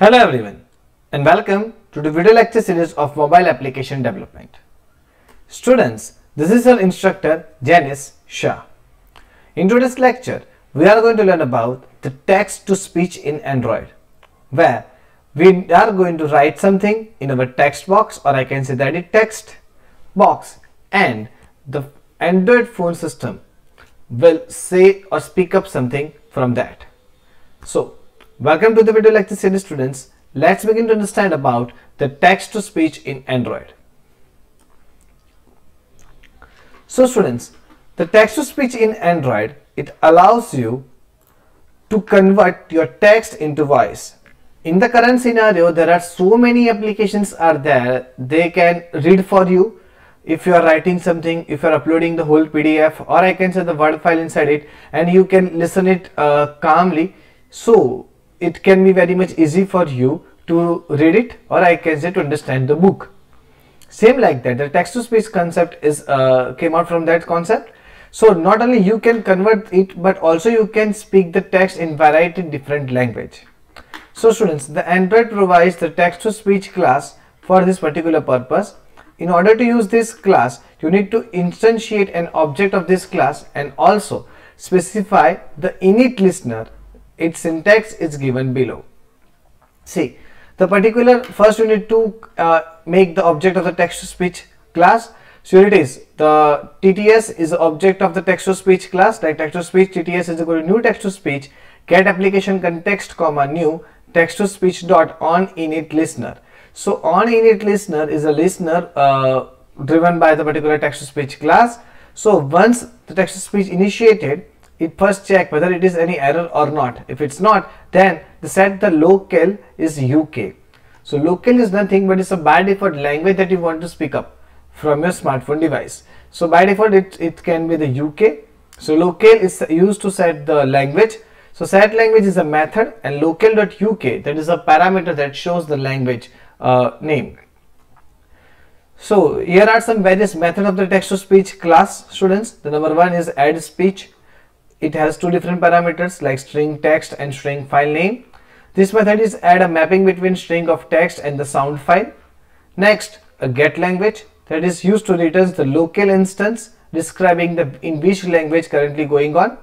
Hello everyone and welcome to the video lecture series of mobile application development. Students, this is our instructor Janice Shah. In today's lecture, we are going to learn about the text to speech in Android where we are going to write something in our text box or I can say that it text box and the Android phone system will say or speak up something from that. So Welcome to the video lecture series students. Let's begin to understand about the text to speech in Android. So students, the text to speech in Android, it allows you to convert your text into voice. In the current scenario, there are so many applications are there. They can read for you if you are writing something, if you are uploading the whole PDF or I can say the word file inside it and you can listen it uh, calmly. So it can be very much easy for you to read it or I can say to understand the book. Same like that, the text to speech concept is uh, came out from that concept. So not only you can convert it, but also you can speak the text in variety different language. So students, the Android provides the text to speech class for this particular purpose. In order to use this class, you need to instantiate an object of this class and also specify the init listener its syntax is given below. See, the particular first you need to uh, make the object of the text to speech class. So here it is. The TTS is the object of the text to speech class. Like text to speech TTS is equal to new text to speech get application context comma new text to speech dot on init listener. So on init listener is a listener uh, driven by the particular text to speech class. So once the text to speech initiated, it first check whether it is any error or not. If it's not, then the set the local is UK. So local is nothing but it's a by default language that you want to speak up from your smartphone device. So by default it, it can be the UK. So local is used to set the language. So set language is a method and local.uk that is a parameter that shows the language uh, name. So here are some various methods of the text to speech class students. The number one is add speech it has two different parameters like string text and string file name. This method is add a mapping between string of text and the sound file. Next, a get language that is used to return the local instance describing the in which language currently going on.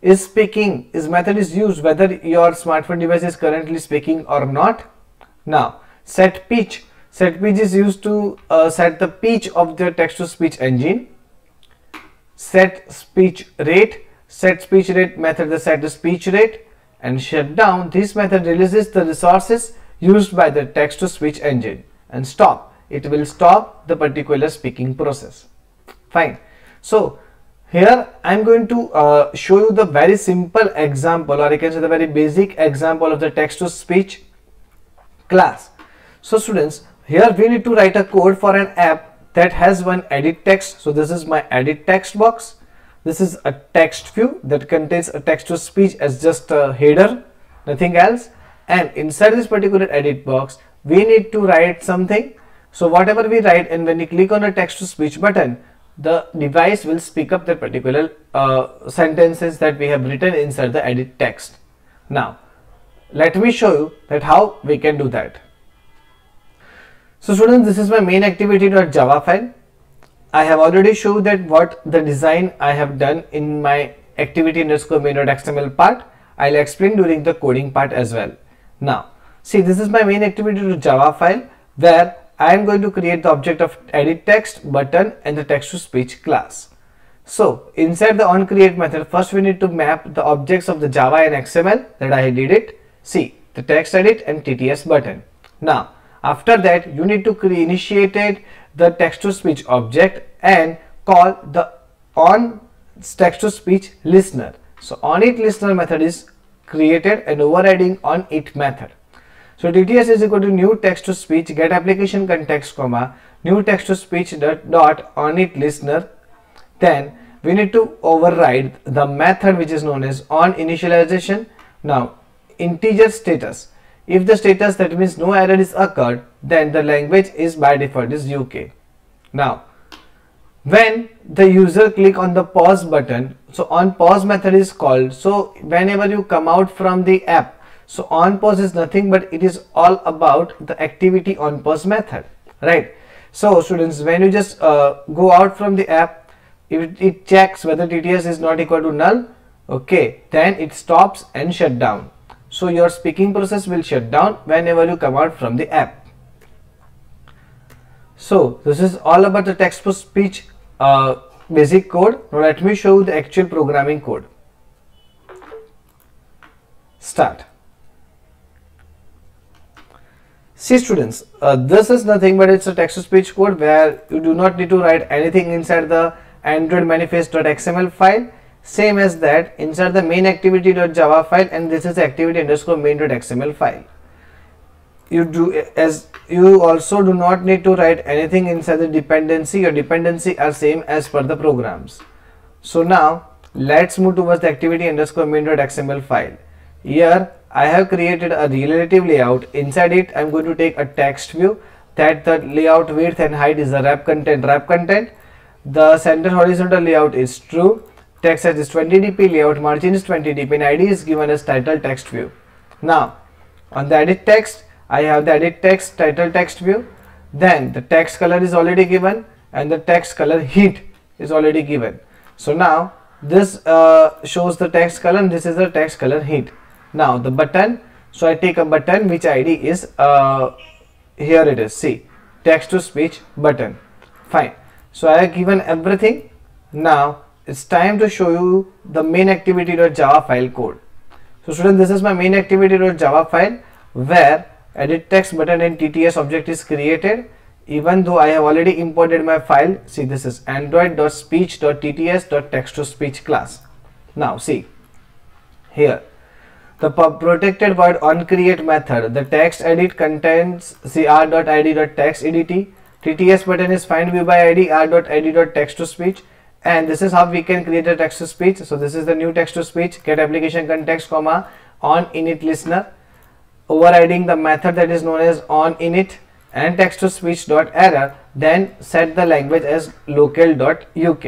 Is speaking is method is used whether your smartphone device is currently speaking or not. Now, set pitch. Set pitch is used to uh, set the pitch of the text to speech engine. Set speech rate set speech rate method the set the speech rate and shut down. This method releases the resources used by the text to speech engine and stop. It will stop the particular speaking process. Fine. So here I am going to uh, show you the very simple example or you can say the very basic example of the text to speech class. So students here we need to write a code for an app that has one edit text. So this is my edit text box this is a text view that contains a text to speech as just a header, nothing else. And inside this particular edit box, we need to write something. So whatever we write and when you click on the text to speech button, the device will speak up the particular uh, sentences that we have written inside the edit text. Now, let me show you that how we can do that. So students, this is my main activity.java file. I have already showed that what the design I have done in my activity underscore main.xml part. I'll explain during the coding part as well. Now, see this is my main activity to Java file where I am going to create the object of edit text button and the text to speech class. So inside the onCreate method, first we need to map the objects of the Java and XML that I did it. See the text edit and TTS button. Now after that you need to create initiate the text to speech object and call the on text to speech listener. So on it listener method is created and overriding on it method. So TTS is equal to new text to speech get application context comma new text to speech dot, dot on it listener. Then we need to override the method which is known as on initialization. Now integer status if the status that means no error is occurred, then the language is by default is UK. Now, when the user click on the pause button, so on pause method is called. So whenever you come out from the app, so on pause is nothing but it is all about the activity on pause method right so students when you just uh, go out from the app if it checks whether TTS is not equal to null okay then it stops and shut down so your speaking process will shut down whenever you come out from the app. So this is all about the text to speech uh, basic code. Now let me show you the actual programming code. Start. See students, uh, this is nothing but it's a text-to-speech code where you do not need to write anything inside the android manifest.xml file. Same as that insert the main activity.java file and this is activity underscore main.xml file. You do as you also do not need to write anything inside the dependency. Your dependency are same as per the programs. So now let's move towards the activity underscore main.xml file. Here I have created a relative layout. Inside it, I'm going to take a text view that the layout width and height is the wrap content wrap content. The center horizontal layout is true. Text size is 20 dp, layout margin is 20 dp and ID is given as title text view. Now, on the edit text, I have the edit text title text view. Then the text color is already given and the text color heat is already given. So now this uh, shows the text color and this is the text color heat now the button so i take a button which id is uh, here it is see text to speech button fine so i have given everything now it's time to show you the main activity.java file code. So student this is my main activity.java file where edit text button and tts object is created. Even though I have already imported my file see this is android.speech.tts.text to speech class. Now see here the protected void onCreate method, the text edit contains cr.id.text edt. TTS button is find view by id r.id.text to speech and this is how we can create a text to speech. So this is the new text to speech get application context comma on init listener overriding the method that is known as on init and text to speech dot error then set the language as local dot uk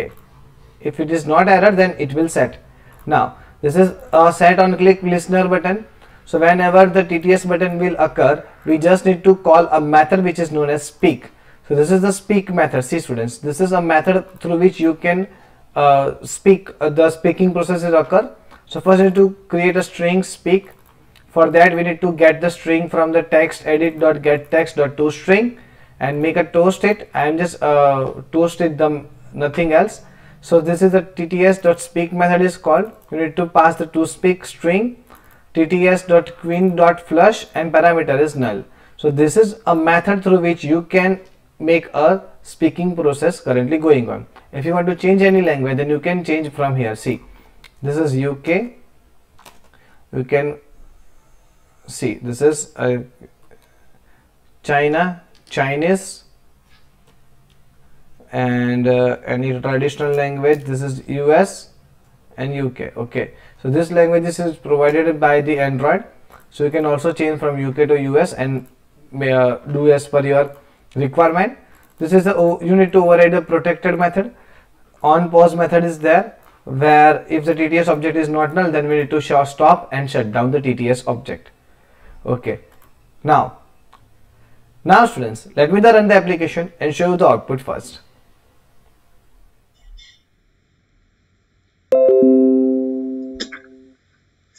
if it is not error then it will set now this is a set on click listener button. So whenever the TTS button will occur, we just need to call a method which is known as speak. So this is the speak method. See students, this is a method through which you can uh, speak, uh, the speaking processes occur. So first we need to create a string speak. For that we need to get the string from the text edit.getText.toString and make a toast it. I am just uh, toasted them nothing else so this is the tts dot speak method is called. You need to pass the to speak string tts dot queue dot flush and parameter is null. So this is a method through which you can make a speaking process currently going on. If you want to change any language then you can change from here. See this is UK. You can see this is a China, Chinese, and uh, any traditional language this is US and UK okay so this language is provided by the Android so you can also change from UK to US and may, uh, do as per your requirement. This is the you need to override the protected method. On pause method is there where if the TTS object is not null then we need to show stop and shut down the TTS object. Okay. Now now students let me run the application and show you the output first.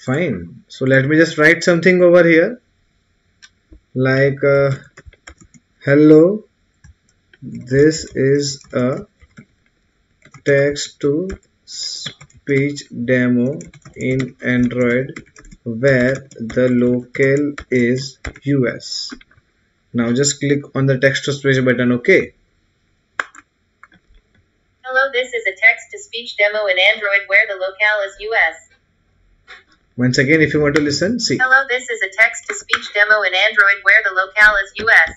Fine. So let me just write something over here. Like uh, hello this is a text to speech demo in android where the locale is us now just click on the text to speech button okay hello this is a text to speech demo in android where the locale is us once again, if you want to listen, see. Hello, this is a text-to-speech demo in Android where the locale is US.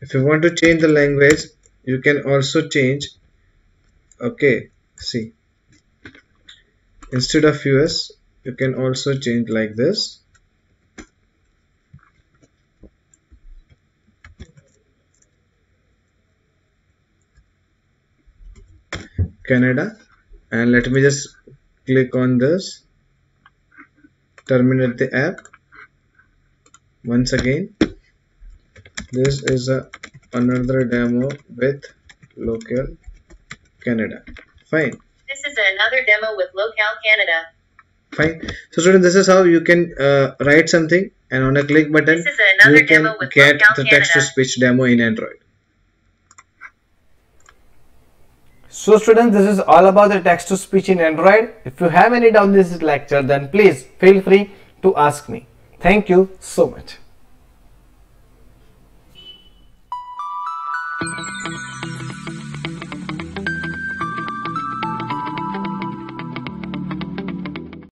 If you want to change the language, you can also change. Okay, see. Instead of US, you can also change like this. Canada and let me just click on this terminate the app once again this is a another demo with local Canada fine This is another demo with local Canada. fine so student this is how you can uh, write something and on a click button This is another you can with get Locale the text to speech demo in android So students, this is all about the text to speech in Android. If you have any doubt in this lecture, then please feel free to ask me. Thank you so much.